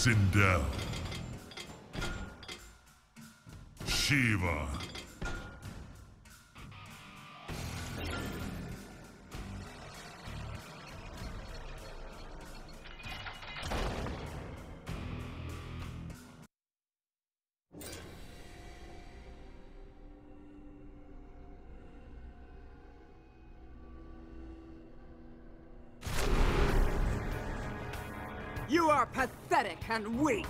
Sindel. Sheeva. And weak.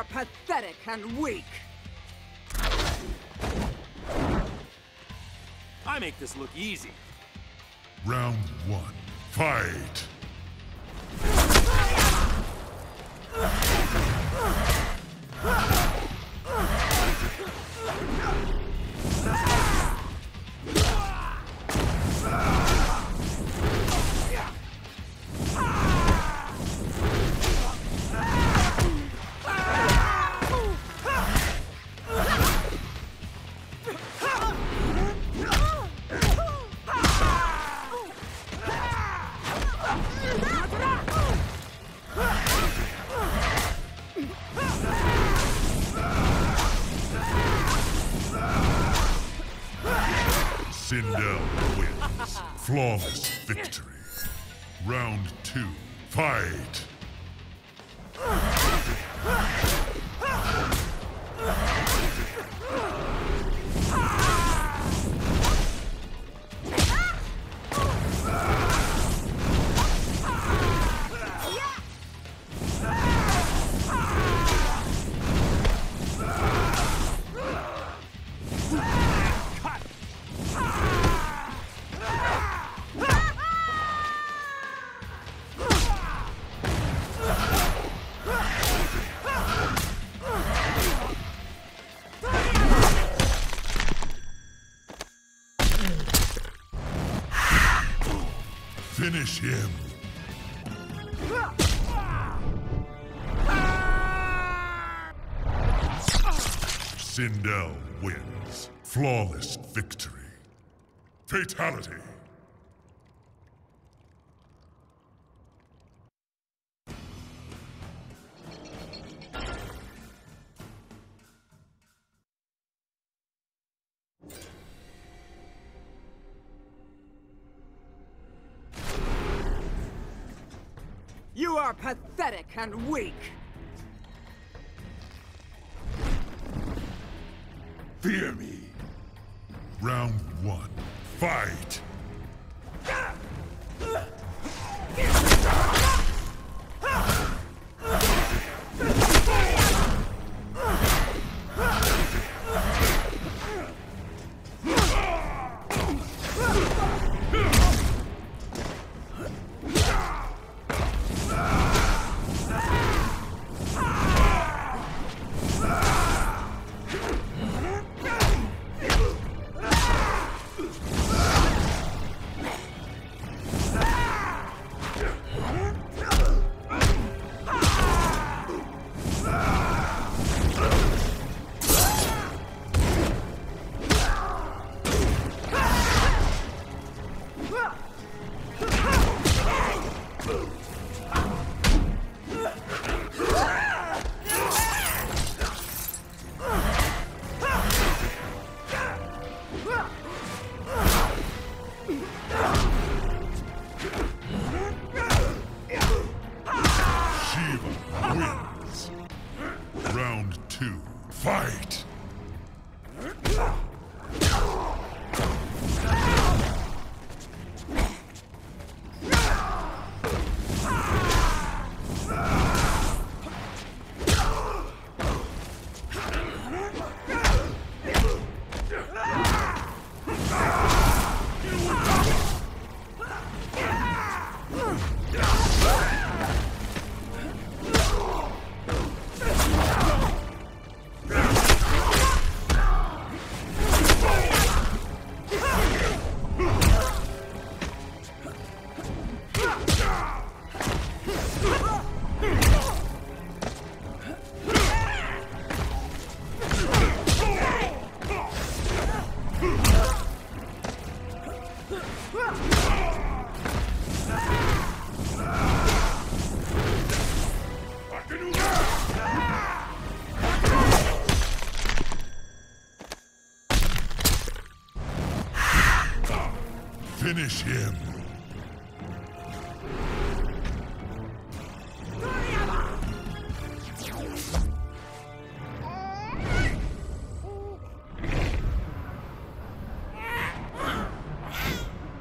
Are pathetic and weak. I make this look easy. Round one. Fight! Wins. Flawless Finish him. Sindel wins. Flawless victory. Fatality. You are pathetic and weak. Fear me. Round one. Fight! Finish him.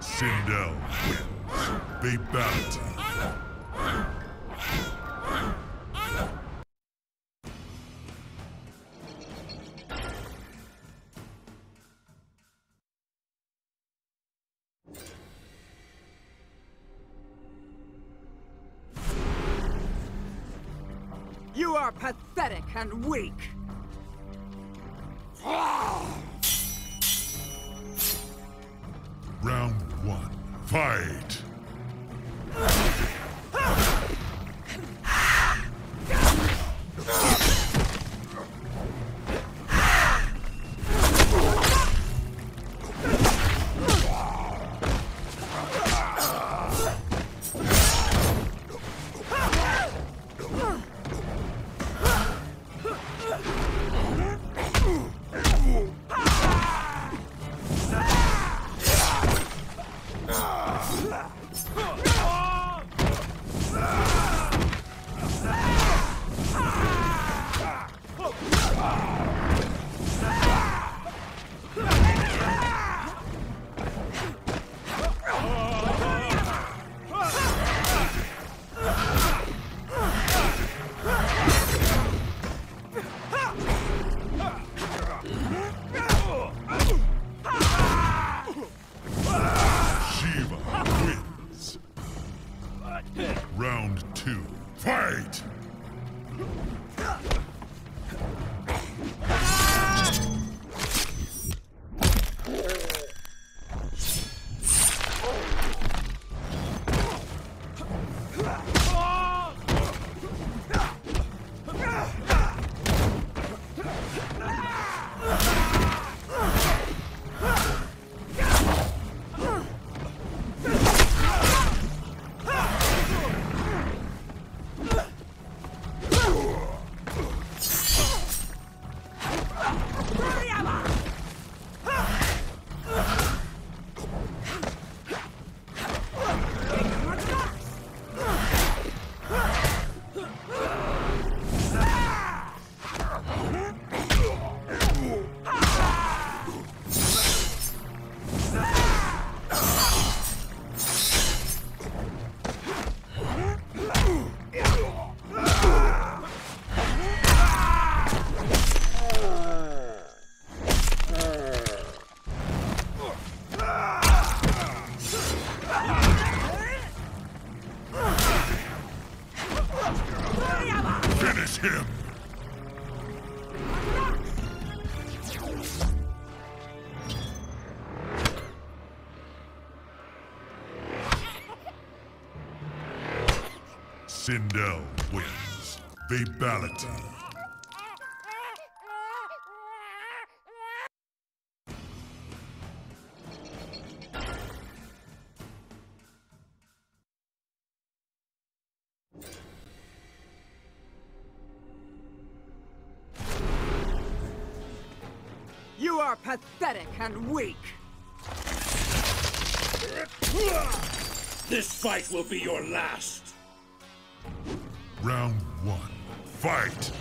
Sindel wins. Fatality. You weak. Him! Sindel wins. Fatality. Weak. This fight will be your last. Round one. Fight!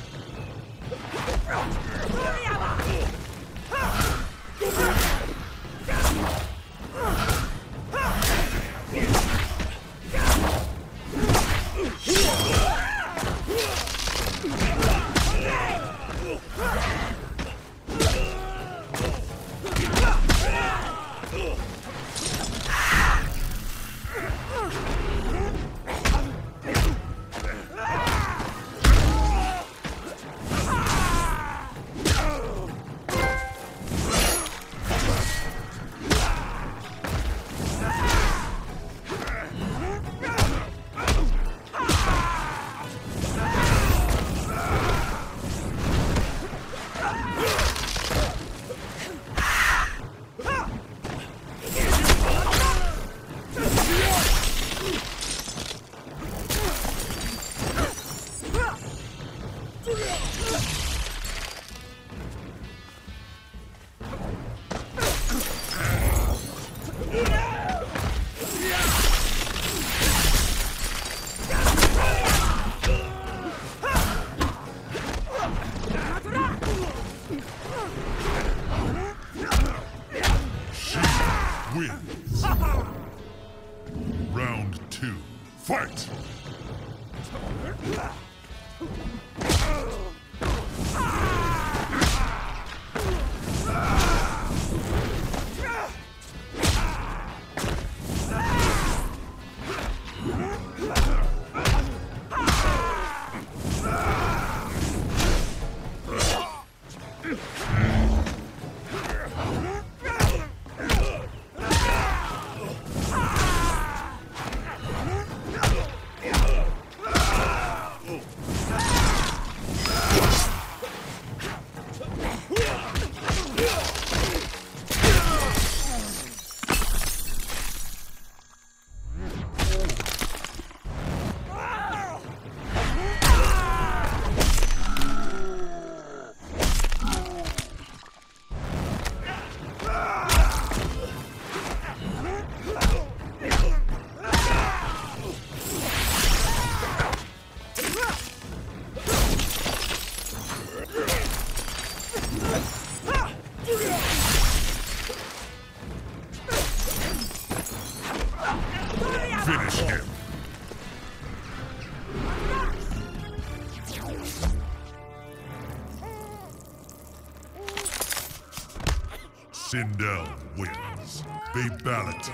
Sindel wins. Babality.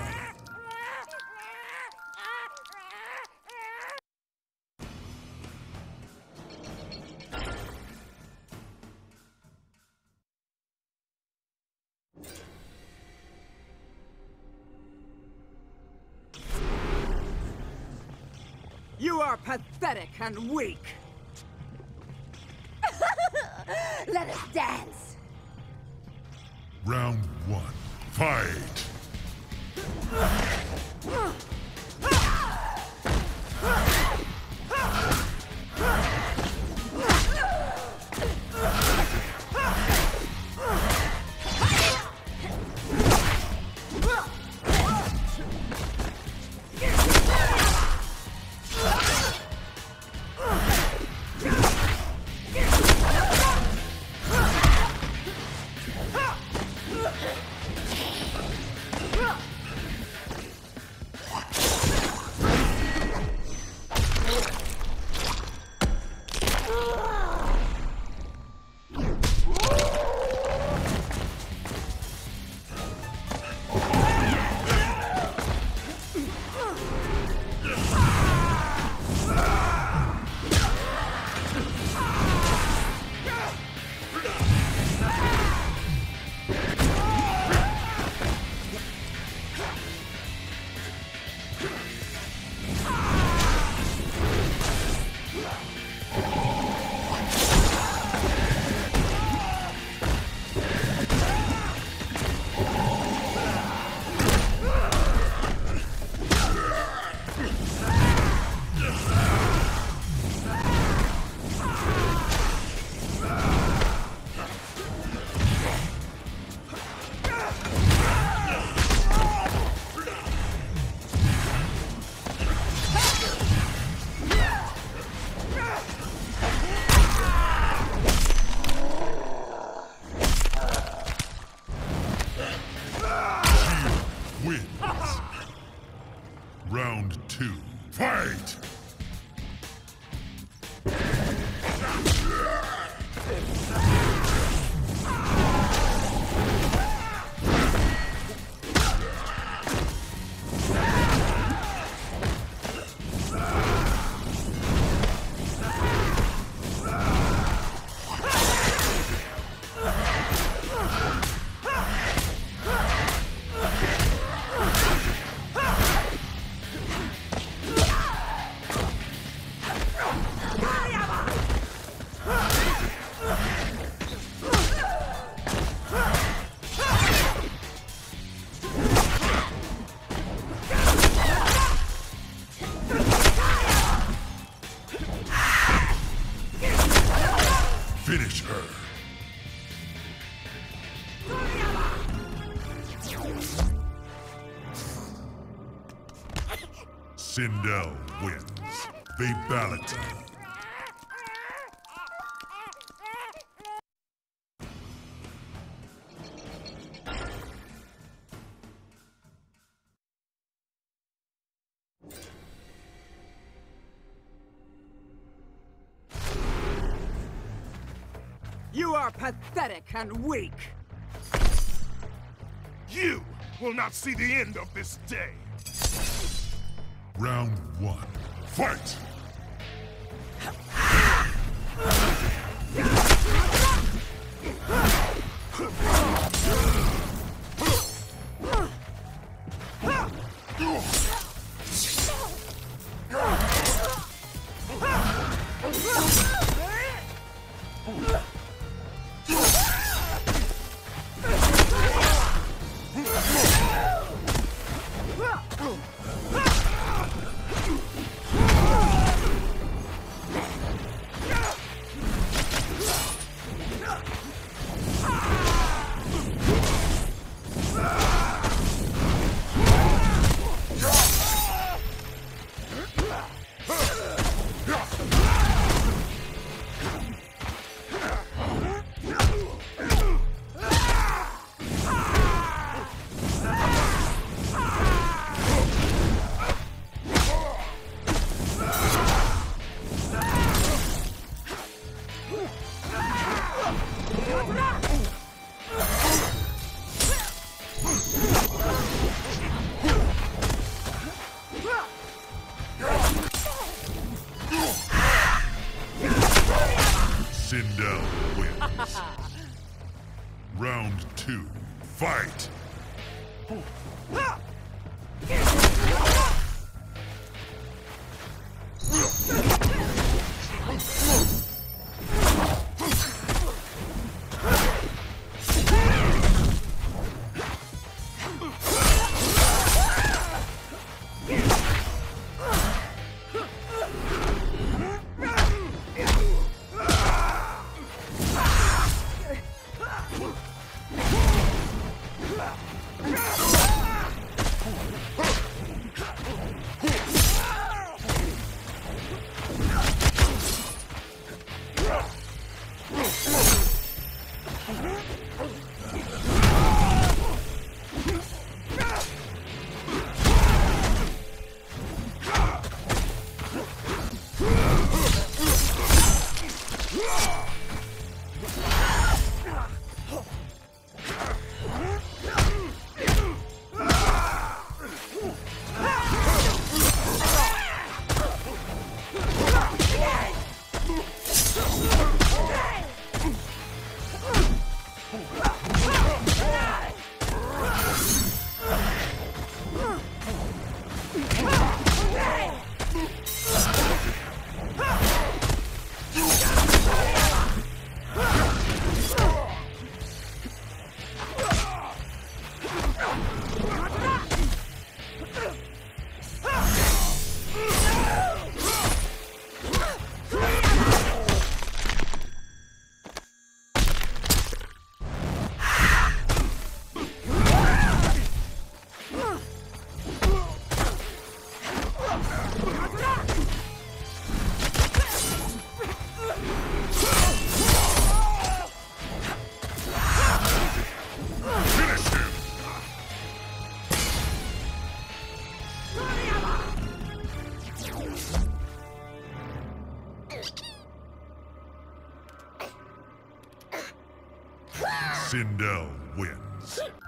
You are pathetic and weak. Let us dance. Round one, fight! Ah! Ah! Ah! Sindel wins. Babality. You are pathetic and weak. You will not see the end of this day. Round one. Fight! Yeah!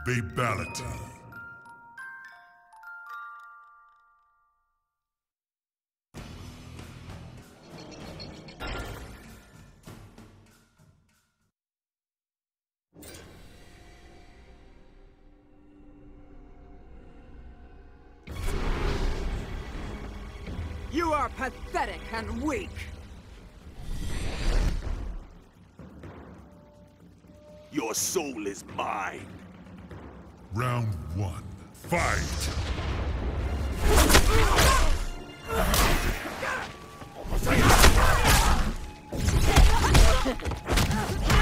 Babality. You are pathetic and weak. Your soul is mine. Round one. Fight!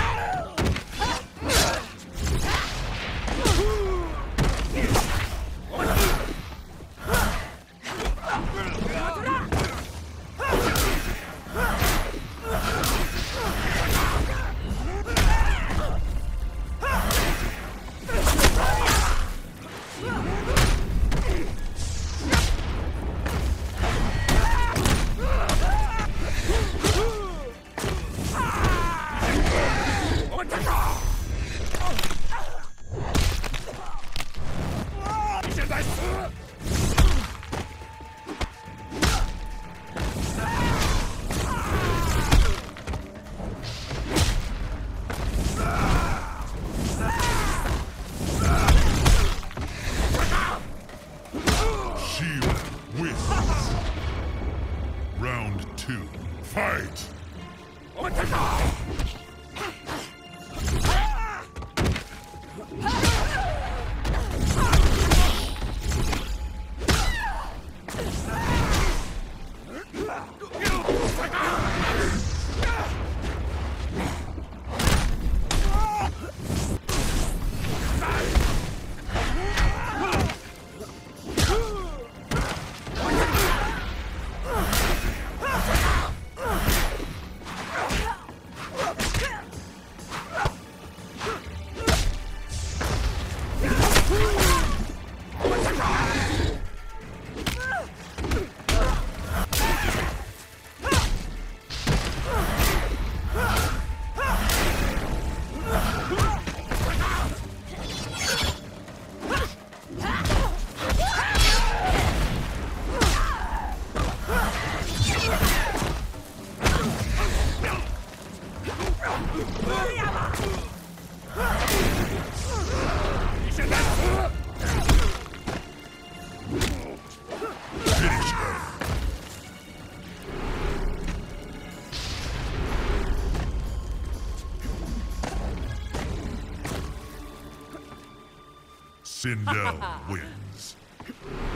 Sindel wins.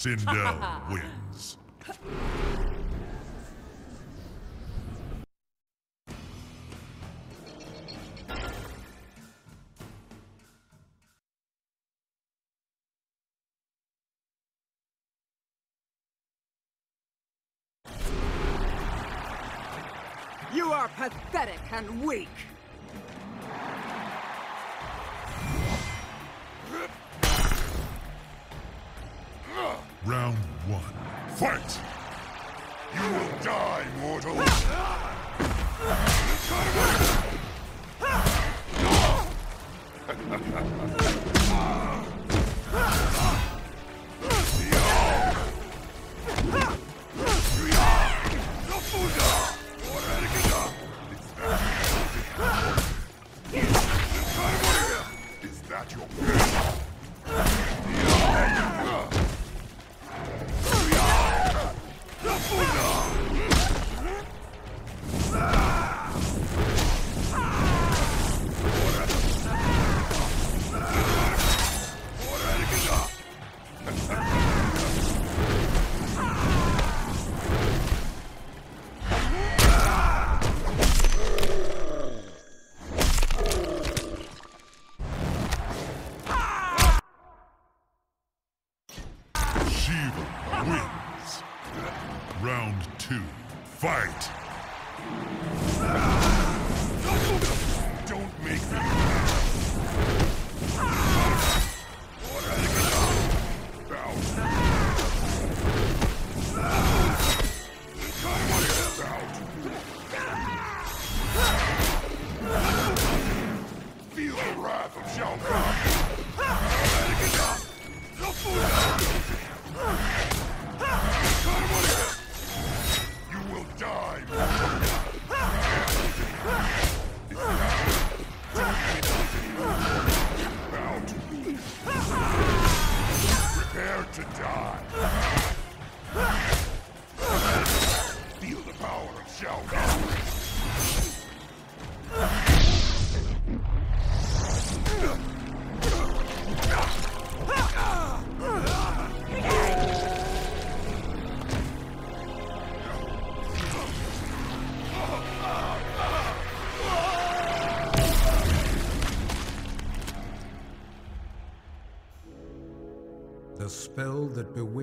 Sindel wins. your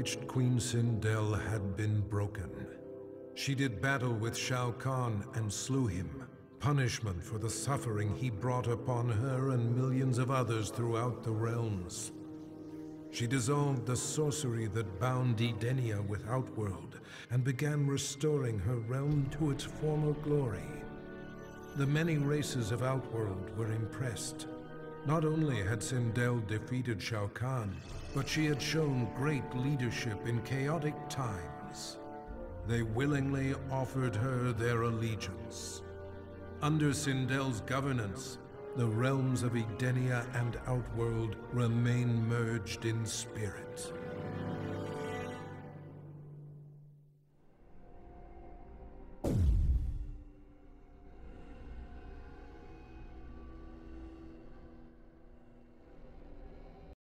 bewitched Queen Sindel had been broken. She did battle with Shao Kahn and slew him, punishment for the suffering he brought upon her and millions of others throughout the realms. She dissolved the sorcery that bound Edenia with Outworld and began restoring her realm to its former glory. The many races of Outworld were impressed. Not only had Sindel defeated Shao Kahn, but she had shown great leadership in chaotic times. They willingly offered her their allegiance. Under Sindel's governance, the realms of Edenia and Outworld remain merged in spirit.